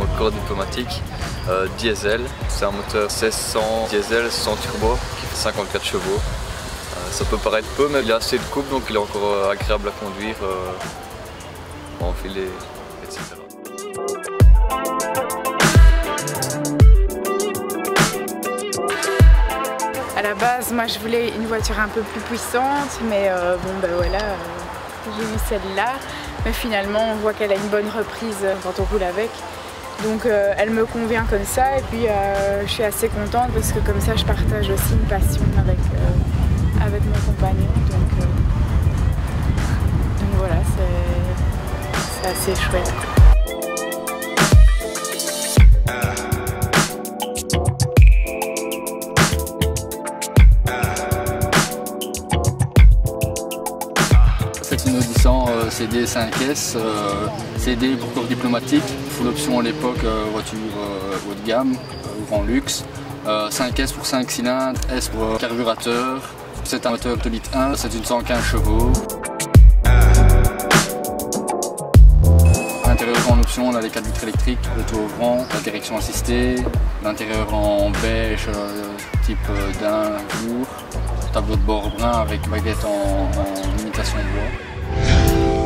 finition corps diplomatique, diesel. C'est un moteur 1600 diesel sans turbo qui fait 54 chevaux. ça peut paraître peu, mais il a assez de coupe donc il est encore agréable à conduire, enfiler, etc. À la base, moi je voulais une voiture un peu plus puissante, mais euh, bon ben voilà, euh, j'ai eu celle-là. Mais finalement, on voit qu'elle a une bonne reprise quand on roule avec. Donc euh, elle me convient comme ça et puis je suis assez contente parce que comme ça je partage aussi une passion avec, avec mon compagnon. Donc voilà, c'est assez chouette. CD 5S, CD pour corps diplomatique, full option à l'époque, euh, voiture euh, haut de gamme, euh, grand luxe. 5S pour 5 cylindres, S pour carburateur. C'est un moteur 2 litres 1, c'est une 115 chevaux. l'intérieur en option, on a les 4 vitres électriques, le toit ouvrant, la direction assistée, l'intérieur en beige type d'un lourd, tableau de bord brun avec baguette en, en imitation de bois.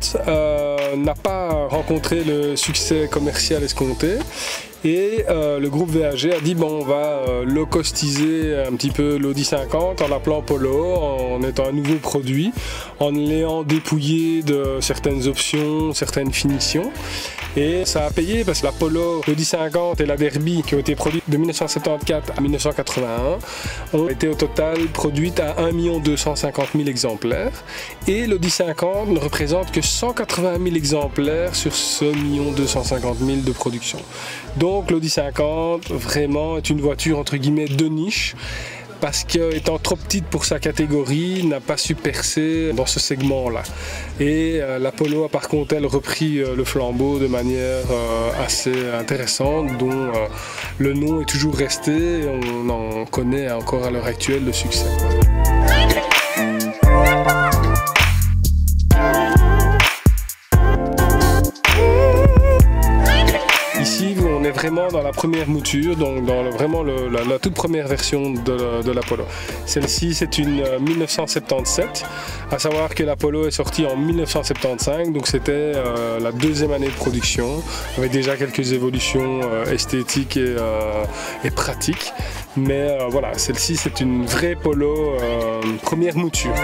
50 euh, n'a pas rencontré le succès commercial escompté et euh, le groupe VAG a dit bon on va euh, low costiser un petit peu l'Audi 50 en l'appelant Polo, en étant un nouveau produit, en l'ayant dépouillé de certaines options, certaines finitions. Et ça a payé parce que la Polo, l'Audi 50 et la Derby qui ont été produites de 1974 à 1981 ont été au total produites à 1 250 000 exemplaires. Et l'Audi 50 ne représente que 180 000 exemplaires sur ce 1 250 000 de production. Donc l'Audi 50 vraiment est une voiture entre guillemets de niche parce qu'étant trop petite pour sa catégorie, n'a pas su percer dans ce segment-là. Et euh, l'Apollo a par contre, elle, repris euh, le flambeau de manière euh, assez intéressante, dont le nom est toujours resté on en connaît encore à l'heure actuelle le succès. Première mouture, donc dans vraiment la, toute première version de, l'Apollo. Celle-ci, c'est une 1977, euh, à savoir que l'Apollo est sorti en 1975, donc c'était euh, la deuxième année de production, avec déjà quelques évolutions euh, esthétiques et, et, pratiques. Mais voilà, celle-ci, c'est une vraie Polo première mouture.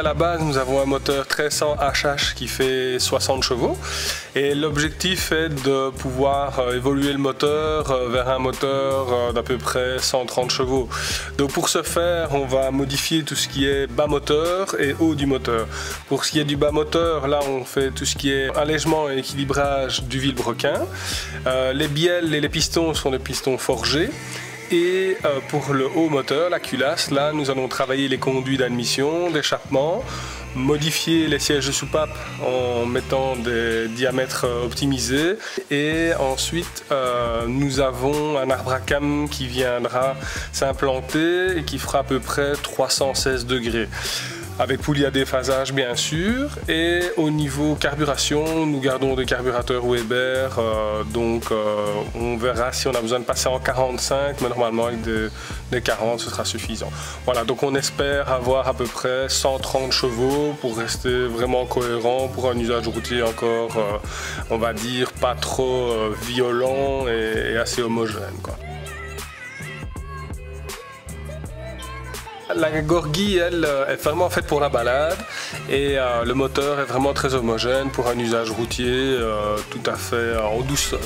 À la base, nous avons un moteur 1300 HH qui fait 60 chevaux. Et l'objectif est de pouvoir euh, évoluer le moteur euh, vers un moteur euh, d'à peu près 130 chevaux. Donc pour ce faire, on va modifier tout ce qui est bas moteur et haut du moteur. Pour ce qui est du bas moteur, là on fait tout ce qui est allègement et équilibrage du vilebrequin. les bielles et les pistons sont des pistons forgés. Et euh, pour le haut moteur, la culasse, là, nous allons travailler les conduits d'admission, d'échappement, modifier les sièges de soupape en mettant des diamètres euh, optimisés. Et ensuite, euh, nous avons un arbre à cam qui viendra s'implanter et qui fera à peu près 316 degrés avec poulie à déphasage bien sûr. Et au niveau carburation, nous gardons des carburateurs Weber, euh, donc euh, on verra si on a besoin de passer en 45, mais normalement avec des, 40 ce sera suffisant. Voilà, donc on espère avoir à peu près 130 chevaux pour rester vraiment cohérent pour un usage routier encore, euh, on va dire, pas trop violent et, assez homogène. La Gorgie, elle, euh, est vraiment faite pour la balade et euh, le moteur est vraiment très homogène pour un usage routier euh, tout à fait en douceur.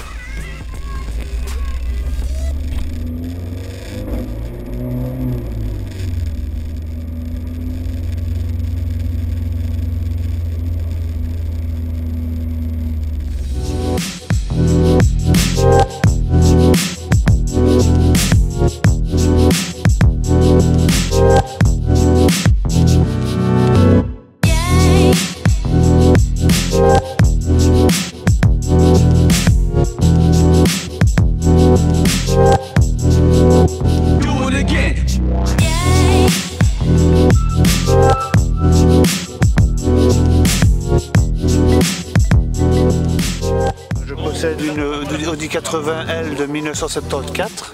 Une Audi 80L de 1974.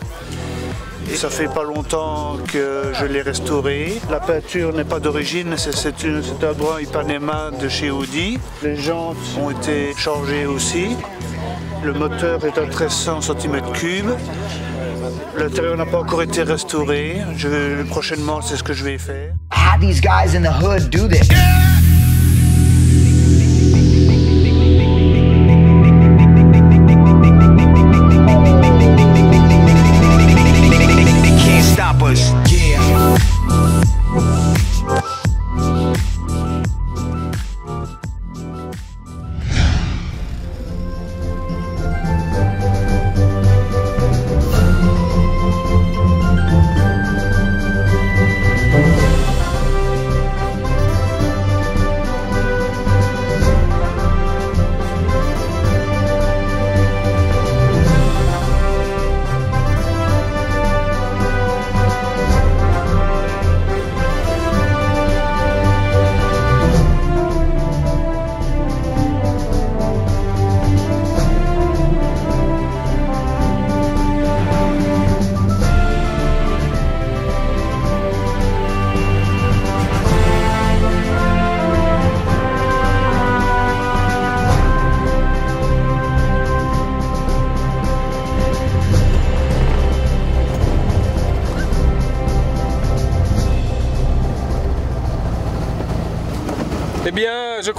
Et ça fait pas longtemps que je l'ai restauré. La peinture n'est pas d'origine, c'est un blanc Ipanema de chez Audi. Les jantes ont été changées aussi. Le moteur est à 1300 cm3. L'intérieur n'a pas encore été restauré. Prochainement, c'est ce que je vais faire. Eh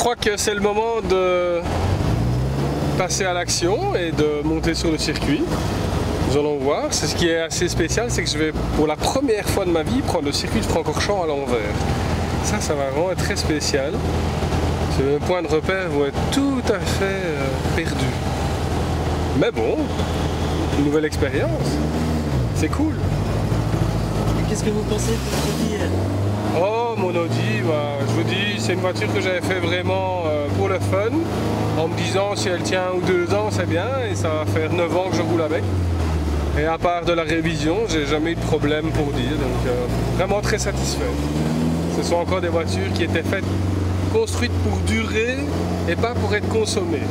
crois que c'est le moment de passer à l'action et de monter sur le circuit. Nous allons voir. Ce qui est assez spécial, c'est que je vais pour la première fois de ma vie prendre le circuit de Francorchamps à l'envers. Ça, ça va vraiment être très spécial. Mes points de repère vont être tout à fait euh, perdus. Mais bon, une nouvelle expérience. C'est cool. Qu'est-ce que vous pensez de Oh, mon Audi, bah, je vous dis, c'est une voiture que j'avais fait vraiment euh, pour le fun, en me disant si elle tient ou deux ans, c'est bien, et ça va faire 9 ans que je roule avec. Et à part de la révision, j'ai jamais eu de problème pour dire, donc euh, vraiment très satisfait. Ce sont encore des voitures qui étaient faites, construites pour durer et pas pour être consommées.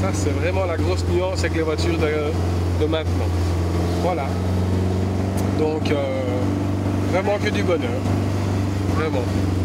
Ça, c'est vraiment la grosse nuance avec les voitures de, maintenant. Voilà. Donc, euh, vraiment que du bonheur. Vraiment. Trop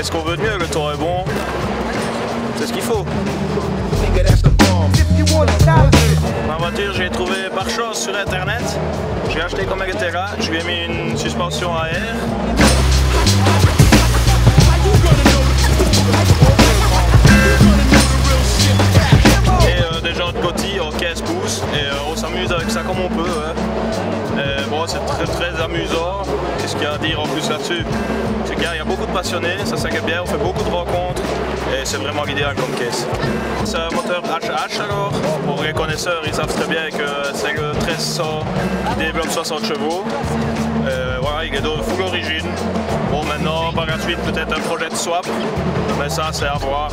qu'est-ce qu'on veut de mieux Le temps est bon, c'est ce qu'il faut. Ma voiture, j'ai trouvé par chance sur internet, j'ai acheté comme elle était là, je lui ai mis une suspension à air. Et euh, des jantes Gotti en 15 pouces et euh, on s'amuse avec ça comme on peut. hein. Et bon, c'est très très amusant. Qu'est-ce qu'il y a à dire en plus là-dessus C'est qu'il y a- beaucoup de passionnés, ça c'est bien, on fait beaucoup de rencontres et c'est vraiment l'idéal comme caisse. C'est un moteur HH alors, pour les connaisseurs ils savent très bien que c'est le 1300 qui développe 60 chevaux. Euh, voilà, il est de full origine. Bon maintenant par la suite peut-être un projet de swap, mais ça c'est à voir.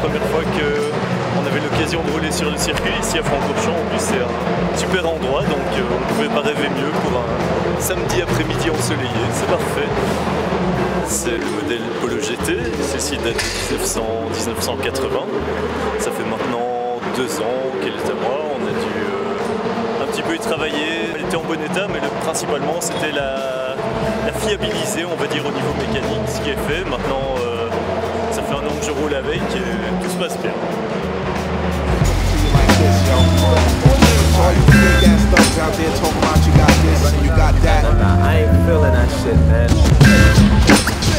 Première fois qu'on avait l'occasion de rouler sur le circuit ici à Francorchamps. En plus, c'est un super endroit, donc euh, on ne pouvait pas rêver mieux pour un samedi après-midi ensoleillé. C'est parfait. C'est le modèle Polo GT, ceci date de 1900 1980. Ça fait maintenant deux ans qu'elle est à moi. On a dû euh, un petit peu y travailler. Elle était en bon état, mais le- principalement c'était la, la fiabiliser, on va dire, au niveau mécanique, ce qui est fait. Maintenant, euh, fait un que je roule avec et tout se passe bien. I ain't feeling that shit, man.